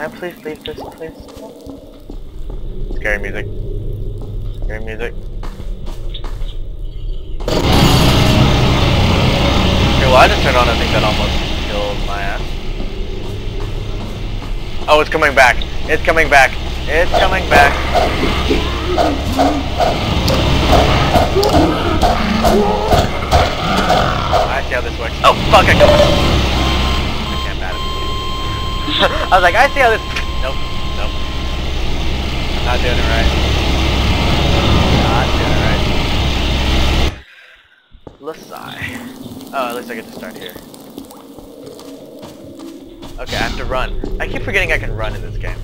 Can I please leave this place? Scary music. Scary music. Okay, well I just turned on a thing that almost killed my ass. Oh, it's coming back. It's coming back. It's coming back. Was like, I see how this... Nope, nope. Not doing it right. Not doing it right. Lasai. Oh, at least I get to start here. Okay, I have to run. I keep forgetting I can run in this game.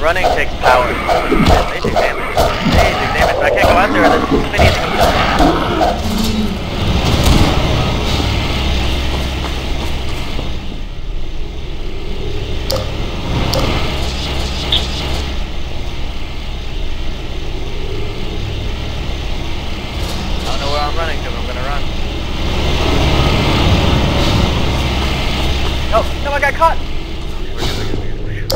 Running takes power. They take damage. They take damage, but I can't go out there. Many to kill me. I don't know where I'm running to, but I'm gonna run. Oh, no, I got caught! Okay, we're good, we're good, we're good, we're good.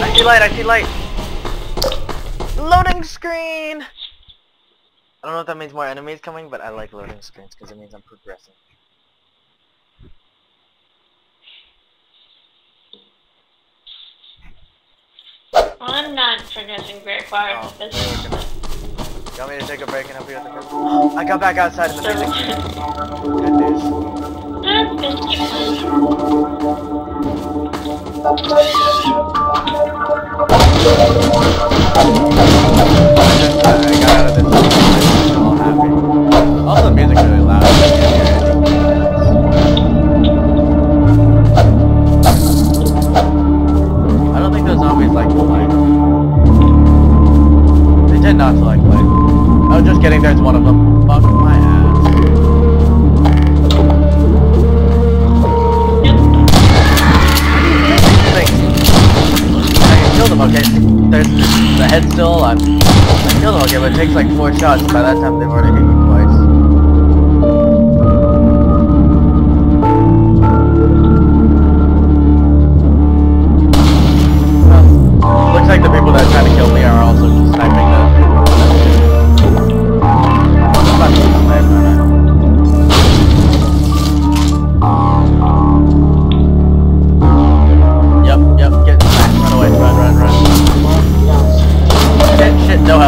I see light, I see light! Loading screen! I don't know if that means more enemies coming, but I like loading screens because it means I'm progressing. I'm not progressing very far Oh. You want me to take a break and help you with the first? I got back outside in the music. Good news. That's good. Keep not think those zombies like flight. They tend not to like light. Oh, just kidding. There's one of them. Fuck Kill them, okay? There's the head still alive. I killed them, okay, but it takes like four shots. By that time, they've already hit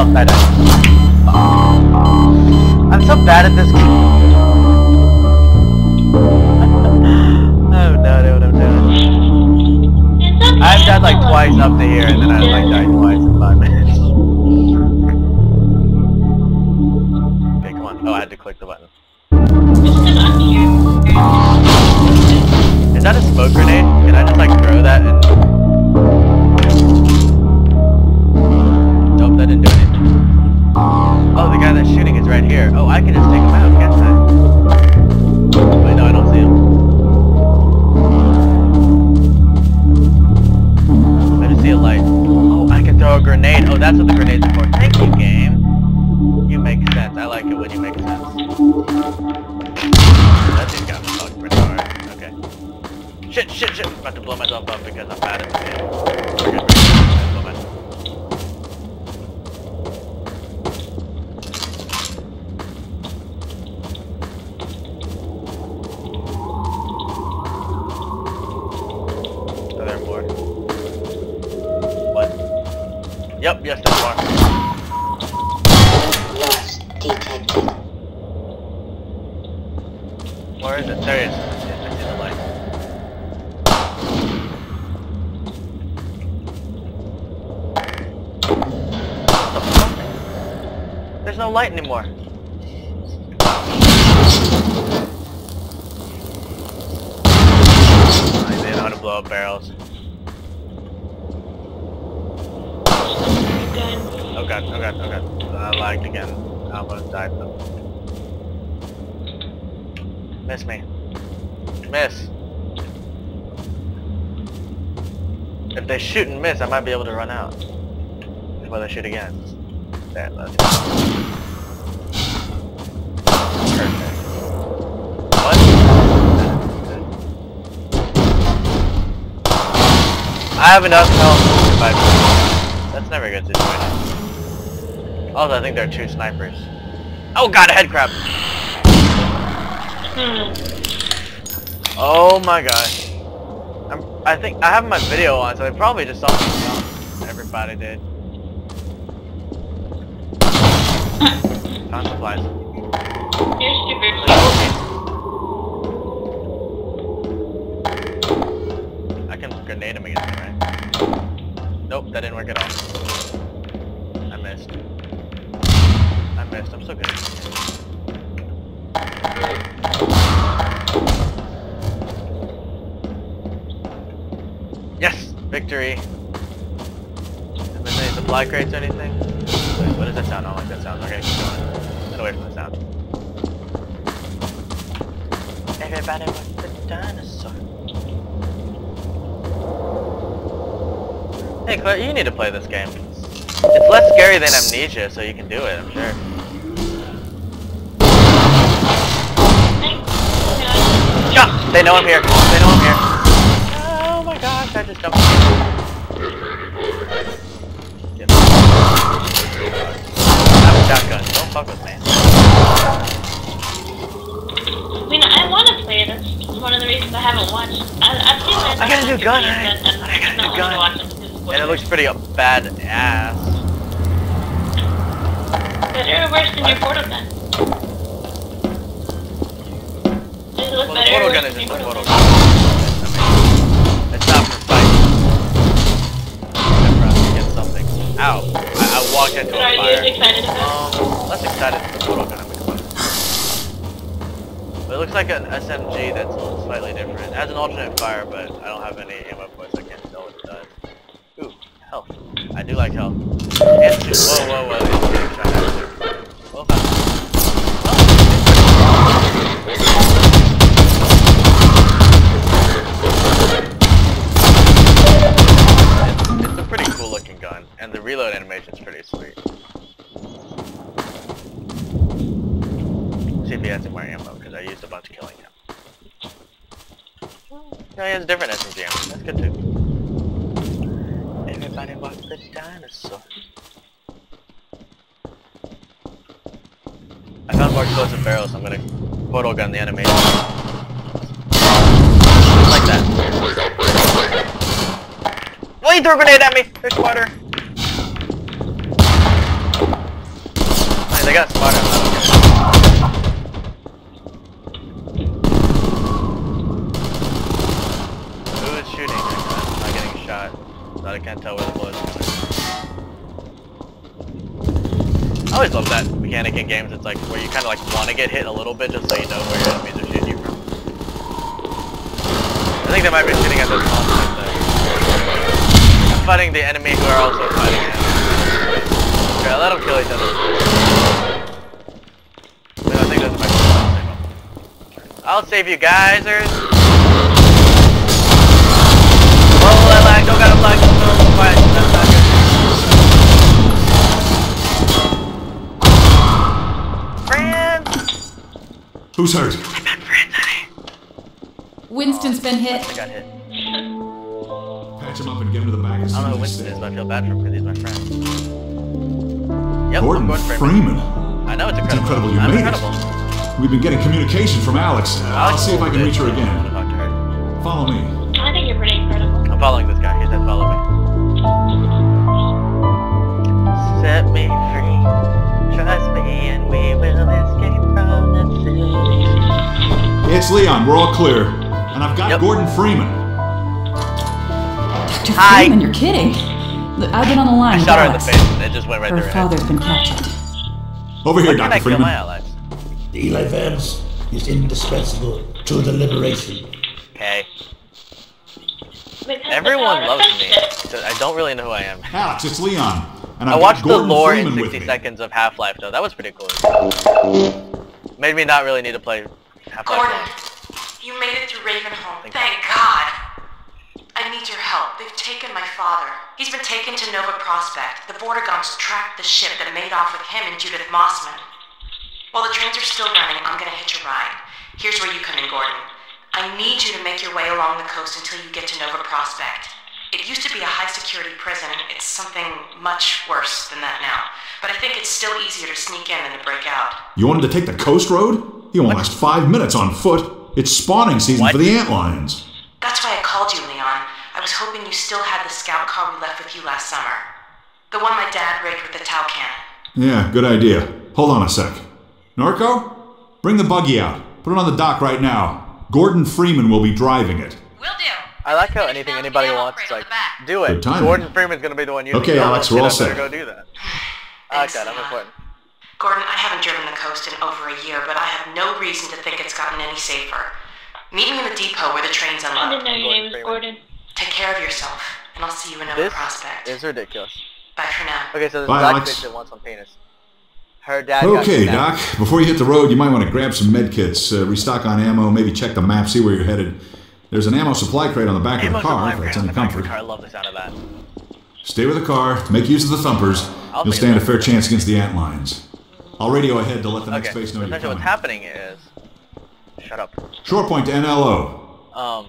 Health, I died. I'm so bad at this game. oh no, no, no, no. I've died like twice up to here, and then I like died twice in five minutes. okay, come on. Oh, I had to click the button. Is that a smoke grenade? Can I just like throw that and... right here. Oh, I can just take him out, can't I? Wait, no, I don't see him. I just see a light. Oh, I can throw a grenade. Oh, that's what the grenades are for. Thank you, game. You make sense. I like it when you make sense. That dude got fucked pretty hard. Okay. Shit, shit, shit. I'm about to blow myself up because I'm bad at this game. Yep, yes, there's more. Loss detected. Where is it? There he is. See the light. The? There's no light anymore. I know how to blow up barrels. Good. Oh god, oh god, oh god. I lagged again. I almost died though. Miss me. Miss. If they shoot and miss, I might be able to run out. Before they shoot again. There, let's go. Perfect. I have enough health to survive. That's never a good situation. Also, I think there are two snipers. Oh god, a head crab! Hmm. Oh my gosh. I'm, I think I have my video on, so they probably just saw me jump. Everybody did. Found supplies. You're stupid. I can grenade him against me, right? Nope, that didn't work at all. I missed. I missed. I'm so good. Yes! Victory! Have there any supply crates or anything? Wait, what does that sound? I don't like that sound. Okay, keep going. Get away from the sound. Everybody wants the dinosaur. Hey Claire, you need to play this game. It's less scary than Amnesia, so you can do it, I'm sure. Jump! They know I'm here. They know I'm here. Oh my gosh, I just jumped. I have a shotgun. Don't fuck with me. I mean, I want to play this. It's one of the reasons I haven't watched. I, I've seen it. I got a new gun, pretty bad ass. better or worse than your portal gun. Does it look Well, the better portal gun is just a portal gun. I mean, it's not for fighting. It's for us to get something. Ow. I, I walked into But a are you fire. excited about it? Um, less excited for the portal gun, I'm excited. But it looks like an SMG that's slightly different. It has an alternate fire, but I don't have any ammo for it, so I can't tell what it does. Ooh, health. I do like health. And two. Whoa, whoa, whoa. It's. It's, a pretty cool looking gun, and the reload animation is pretty sweet. See if he has any more ammo, because I used a bunch killing him. No, he has different SMG ammo. That's good too. Everybody wants the dinosaur. I found more explosive barrels, so I'm gonna portal gun the enemy. Like that. Well, he threw a grenade at me! There's water! Hey, they got spotter. Who is shooting? I'm not getting shot. So I can't tell where the bullets are coming. I always love that mechanic in games. It's like where you kind of like want to get hit a little bit just so you know where your enemies are shooting you from. I think they might be shooting at this monster thing. I'm fighting the enemy who are also fighting him. Okay, let them kill each other. Wait, I think that's my I'll save you guys. Oh, I lag. Don't got a lag. Who's hurt? I'm not friends, honey. Winston's been hit. I got hit. Patch him up and get him to the back as I don't know soon who Winston is, but I feel bad for him because he's my friend. Yep, Gordon I'm Gordon Freeman. Freeman. I know it's It's incredible. incredible you I'm made incredible. it. We've been getting communication from Alex. Uh, I'll see if I can reach her I to again. to her. Follow me. I think you're pretty incredible. I'm following this guy. He said follow me. Set me free. Trust me and we will escape from the city. It's Leon. We're all clear. And I've got Yep. Gordon Freeman. Dr. Hi. Freeman, you're kidding. Look, I've been on the line. I with shot her in the Alex. face it just went right Her through her father's been captured. Over here, can't I Dr. Freeman. my allies? Eli Vance is indispensable to the liberation. Okay. Because Everyone loves me. So I don't really know who I am. Alex, it's Leon. And I I've watched got the Gordon lore in Freeman with 60 seconds of Half-Life though. That was pretty cool. Made me not really need to play Half-Life Gordon, you made it to Ravenholm. Thank Thank God. I need your help. they've taken my father. He's been taken to Nova Prospekt. The border guards tracked the ship that made off with him and Judith Mossman. While the trains are still running, I'm gonna hitch a ride. Here's where you come in, Gordon. I need you to make your way along the coast until you get to Nova Prospekt. It used to be a high security prison. It's something much worse than that now. But I think it's still easier to sneak in than to break out. You wanted to take the coast road? You won't last five minutes on foot. It's spawning season What? for the antlions. That's why I called you, Leon. I was hoping you still had the scout car we left with you last summer. The one my dad rigged with the Tau cannon. Yeah, good idea. Hold on a sec. Norco? Bring the buggy out. Put it on the dock right now. Gordon Freeman will be driving it. Will do. I like how anything anybody wants, like, do it. Good timing. Gordon Freeman's gonna be the one using Okay, it. Alex, we're Shit, all set. go do that. I like Thanks, that. I'm Leon. important. Gordon, I haven't driven the coast in over a year, but I have no reason to think it's gotten any safer. Meet me in the depot where the trains unload. I unload. didn't know your name was Gordon Gordon. Take care of yourself, and I'll see you in Nova This Prospekt. is ridiculous. Bye for now. Okay, so there's Bye, a black Alex. bitch that wants on penis. Her dad Okay, kidnapped. Doc. Before you hit the road, you might want to grab some med kits, uh, restock on ammo, maybe check the map, see where you're headed. There's an ammo supply crate on the back of the car, supply if that's any the back of the comfort. car. I love the sound of that. Stay with the car, make use of the thumpers. I'll You'll stand a fair chance against the ant lions. I'll radio ahead to let the next Okay, base know so you're coming. what's happening is... Shut up. Shore point to NLO. Um,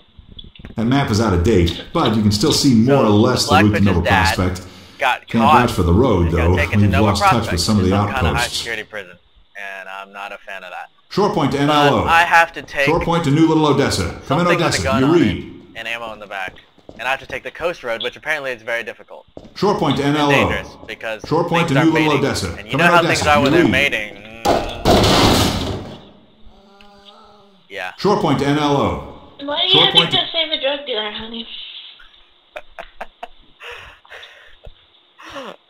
That map is out of date, but you can still see more So, or less the route to Nova Prospekt. got Can't caught. vouch for the road, though. We've lost touch with some of the some kind of high outposts. security prison, and I'm not a fan of that. Shore point to But NLO. I have to take Shore point to New Little Odessa. Come in something with a Odessa. You read. and ammo in the back, and I have to take the coast road, which apparently is very difficult Shore point to and dangerous because Shore point things to are New Little mating, Odessa. and you Come know how Odessa. things are when they're mating. Yeah. Shore point to NLO. Why do you Short have to point- go save a drug dealer, honey?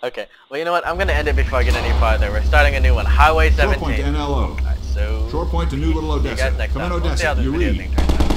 Okay. Well, you know what? I'm gonna end it before I get any farther. We're starting a new one. Highway 17. Shore point to 17. NLO. Alright, so Shore point to New Little see you Odessa. guys next Come in time. We'll see how Odessa. this You video read. thing turns out.